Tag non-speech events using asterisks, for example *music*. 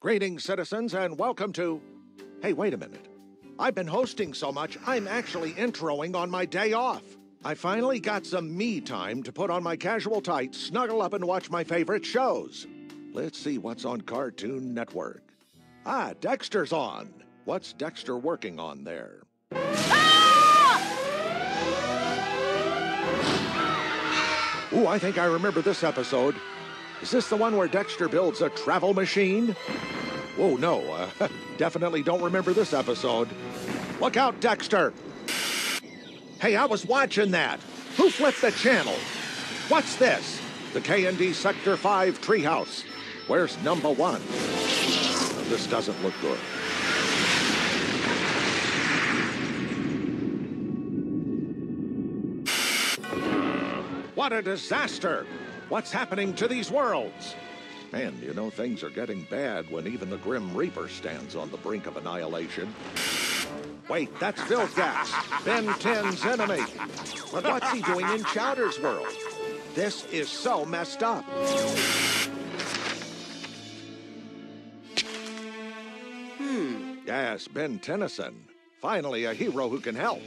Greetings, citizens, and welcome to. Hey, wait a minute. I've been hosting so much, I'm actually introing on my day off. I finally got some me time to put on my casual tights, snuggle up, and watch my favorite shows. Let's see what's on Cartoon Network. Ah, Dexter's on. What's Dexter working on there? Ooh, I think I remember this episode. Is this the one where Dexter builds a travel machine? Oh, no. Uh, *laughs* definitely don't remember this episode. Look out, Dexter! Hey, I was watching that. Who flipped the channel? What's this? The KND Sector 5 treehouse. Where's number one? This doesn't look good. What a disaster! What's happening to these worlds? Man, you know, things are getting bad when even the Grim Reaper stands on the brink of annihilation. Wait, that's Vilgax, Ben 10's enemy. But what's he doing in Chowder's world? This is so messed up. Hmm. Yes, Ben Tennyson. Finally, a hero who can help.